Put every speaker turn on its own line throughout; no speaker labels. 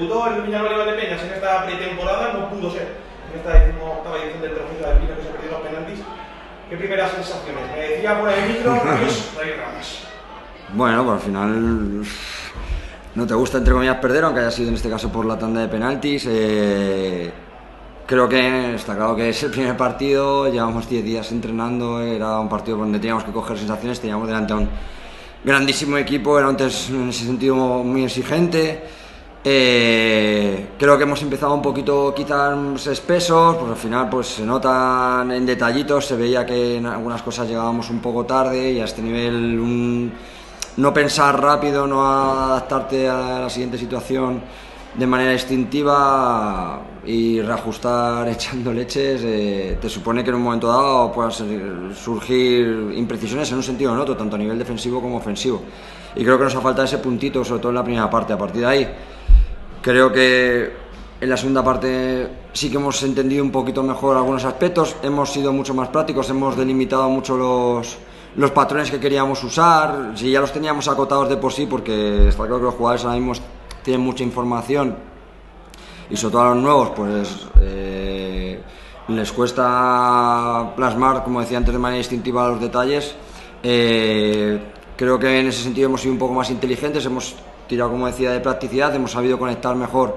pudo el Villarreal de Peñas en esta pretemporada, no pudo ser en esta octava edición del trofeo de Pino que se perdió los penaltis. ¿Qué primeras sensaciones? Me decía por el micro Luis Ramos.
Bueno, pues al final no te gusta entre comillas perder, aunque haya sido en este caso por la tanda de penaltis. Eh, creo que está claro que es el primer partido, llevamos 10 días entrenando, era un partido donde teníamos que coger sensaciones, teníamos delante a un grandísimo equipo, era un test en ese sentido muy exigente. Eh, creo que hemos empezado un poquito quizás espesos, pues al final pues se notan en detallitos, se veía que en algunas cosas llegábamos un poco tarde y a este nivel no pensar rápido, no adaptarte a la siguiente situación de manera instintiva y reajustar echando leches, eh, te supone que en un momento dado puedan surgir imprecisiones en un sentido o en otro, tanto a nivel defensivo como ofensivo. Y creo que nos ha faltado ese puntito, sobre todo en la primera parte. A partir de ahí, Creo que en la segunda parte sí que hemos entendido un poquito mejor algunos aspectos, hemos sido mucho más prácticos, hemos delimitado mucho los, los patrones que queríamos usar, si ya los teníamos acotados de por sí, porque está claro que los jugadores ahora mismo tienen mucha información y sobre todo a los nuevos, pues eh, les cuesta plasmar, como decía antes, de manera instintiva los detalles. Eh, creo que en ese sentido hemos sido un poco más inteligentes, hemos tirado, como decía, de practicidad, hemos sabido conectar mejor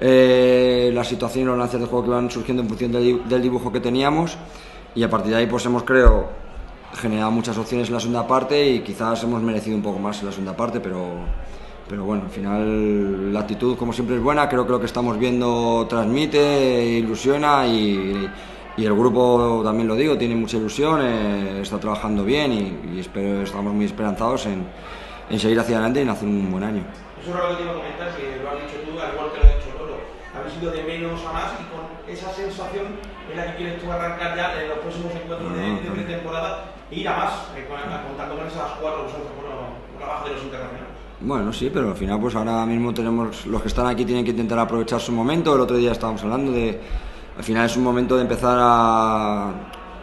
eh, la situación y los lances de juego que van surgiendo en función del, dibujo que teníamos. Y a partir de ahí pues hemos creo generado muchas opciones en la segunda parte y quizás hemos merecido un poco más en la segunda parte, pero, pero bueno, al final la actitud como siempre es buena, creo que lo que estamos viendo transmite, ilusiona y, y el grupo también lo digo, tiene mucha ilusión, eh, está trabajando bien y, y espero, estamos muy esperanzados en en seguir hacia adelante y en hacer un buen año.
Eso es lo que te iba a comentar, que lo has dicho tú, al igual que lo ha dicho Lolo. Habéis ido de menos a más y con esa sensación en la que quieres tú arrancar ya en los próximos encuentros de, de pretemporada e ir a más, eh, contando con esas cuatro vosotros por, por abajo de los internacionales.
Bueno, sí, pero al final pues ahora mismo tenemos, los que están aquí tienen que intentar aprovechar su momento, el otro día estábamos hablando de, al final es un momento de empezar a,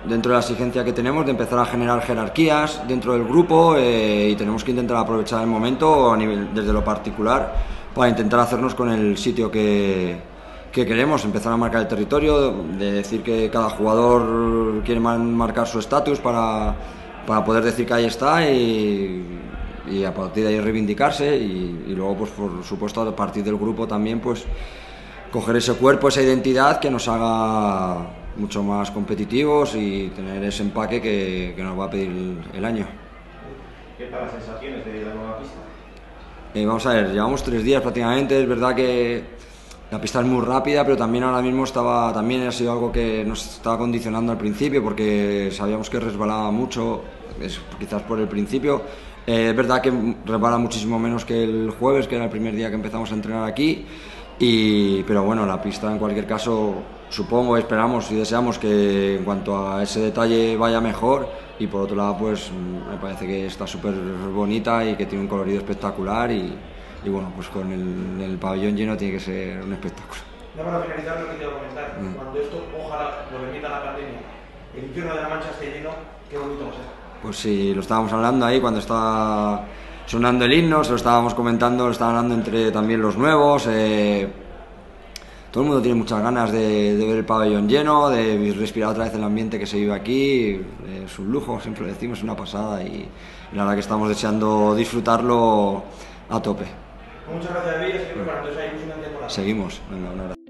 dentro de la exigencia que tenemos de empezar a generar jerarquías dentro del grupo eh, y tenemos que intentar aprovechar el momento desde lo particular para intentar hacernos con el sitio que, que queremos, empezar a marcar el territorio, de decir que cada jugador quiere marcar su estatus para, para, poder decir que ahí está y, y, a partir de ahí reivindicarse y, y luego pues por supuesto a partir del grupo también pues coger ese cuerpo, esa identidad que nos haga mucho más competitivos y tener ese empaque que, que nos va a pedir el, año.
¿Qué tal las sensaciones de la nueva pista?
Eh, vamos a ver, llevamos tres días prácticamente, es verdad que la pista es muy rápida, pero también ahora mismo estaba, también ha sido algo que nos estaba condicionando al principio porque sabíamos que resbalaba mucho, es, quizás por el principio. Eh, es verdad que resbala muchísimo menos que el jueves, que era el primer día que empezamos a entrenar aquí, y, pero bueno, la pista en cualquier caso supongo, esperamos y deseamos que en cuanto a ese detalle vaya mejor y por otro lado pues me parece que está súper bonita y que tiene un colorido espectacular y, y bueno, pues con el, el, pabellón lleno tiene que ser un espectáculo.
Ya para finalizar lo que te voy a comentar, mm. cuando esto ojalá lo permita la pandemia, el infierno de la Mancha esté lleno, qué bonito va a ser.
Pues sí, lo estábamos hablando ahí cuando estaba sonando el himno, se lo estábamos comentando, lo estaban hablando entre también los nuevos. Eh, todo el mundo tiene muchas ganas de, de, ver el pabellón lleno, de respirar otra vez el ambiente que se vive aquí. Es un lujo, siempre lo decimos, es una pasada y, la verdad que estamos deseando disfrutarlo a tope.
Muchas gracias, David.
Seguimos. Venga, un abrazo.